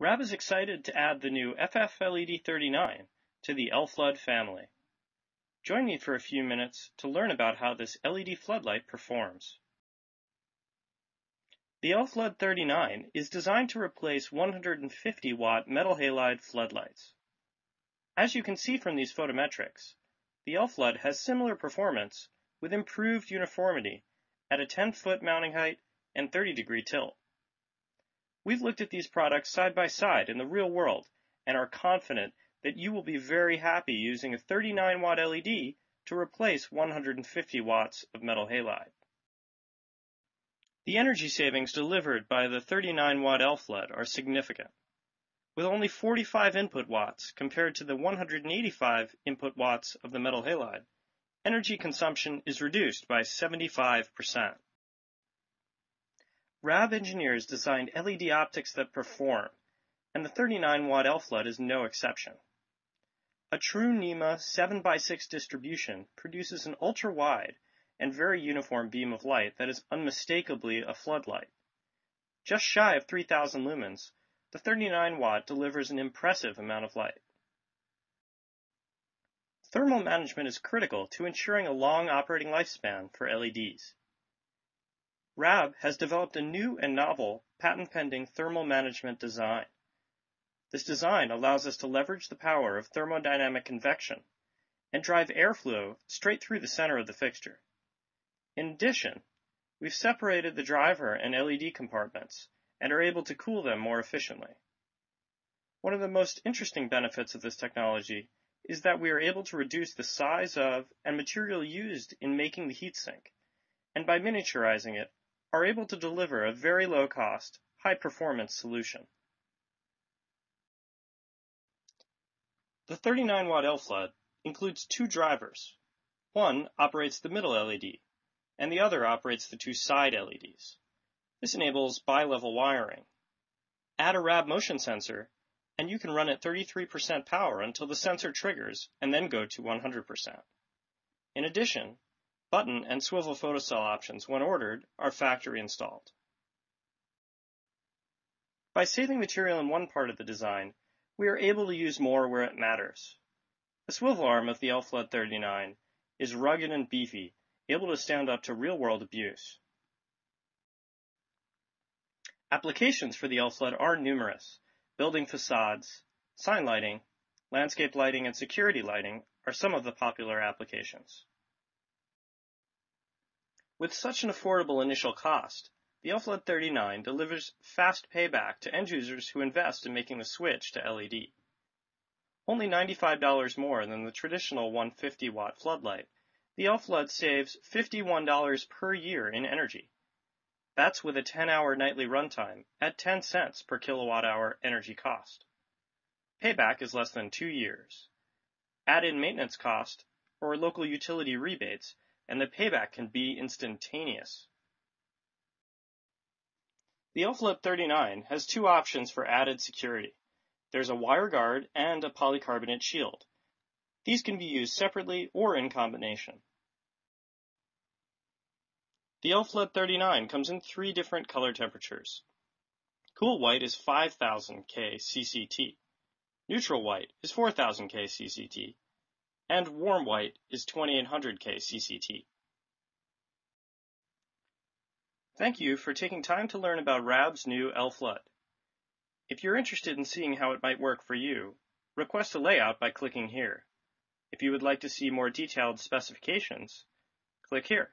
RAB is excited to add the new FF-LED39 to the L-Flood family. Join me for a few minutes to learn about how this LED floodlight performs. The L-Flood 39 is designed to replace 150 watt metal halide floodlights. As you can see from these photometrics, the L-Flood has similar performance with improved uniformity at a 10 foot mounting height and 30 degree tilt. We've looked at these products side by side in the real world and are confident that you will be very happy using a 39 watt LED to replace 150 watts of metal halide. The energy savings delivered by the 39 watt L-Flood are significant. With only 45 input watts compared to the 185 input watts of the metal halide, energy consumption is reduced by 75%. RAB engineers designed LED optics that perform, and the 39 watt L-Flood is no exception. A true NEMA 7x6 distribution produces an ultra wide and very uniform beam of light that is unmistakably a floodlight. Just shy of 3000 lumens, the 39 watt delivers an impressive amount of light. Thermal management is critical to ensuring a long operating lifespan for LEDs. RAB has developed a new and novel patent-pending thermal management design. This design allows us to leverage the power of thermodynamic convection and drive airflow straight through the center of the fixture. In addition, we've separated the driver and LED compartments and are able to cool them more efficiently. One of the most interesting benefits of this technology is that we are able to reduce the size of and material used in making the heatsink, and by miniaturizing it, are able to deliver a very low cost, high performance solution. The 39 watt L-Flood includes two drivers. One operates the middle LED, and the other operates the two side LEDs. This enables bi-level wiring. Add a RAB motion sensor, and you can run at 33% power until the sensor triggers and then go to 100%. In addition, Button and swivel photocell options, when ordered, are factory installed. By saving material in one part of the design, we are able to use more where it matters. The swivel arm of the L-Flood 39 is rugged and beefy, able to stand up to real-world abuse. Applications for the L-Flood are numerous. Building facades, sign lighting, landscape lighting, and security lighting are some of the popular applications. With such an affordable initial cost, the L-Flood 39 delivers fast payback to end users who invest in making the switch to LED. Only $95 more than the traditional 150 watt floodlight, the L-Flood saves $51 per year in energy. That's with a 10 hour nightly runtime at 10 cents per kilowatt hour energy cost. Payback is less than two years. Add in maintenance cost or local utility rebates and the payback can be instantaneous. The L-Flood 39 has two options for added security. There's a wire guard and a polycarbonate shield. These can be used separately or in combination. The L-Flood 39 comes in three different color temperatures. Cool white is 5000 K CCT. Neutral white is 4000 K CCT and warm white is 2800K CCT. Thank you for taking time to learn about RAB's new L-Flood. If you're interested in seeing how it might work for you, request a layout by clicking here. If you would like to see more detailed specifications, click here.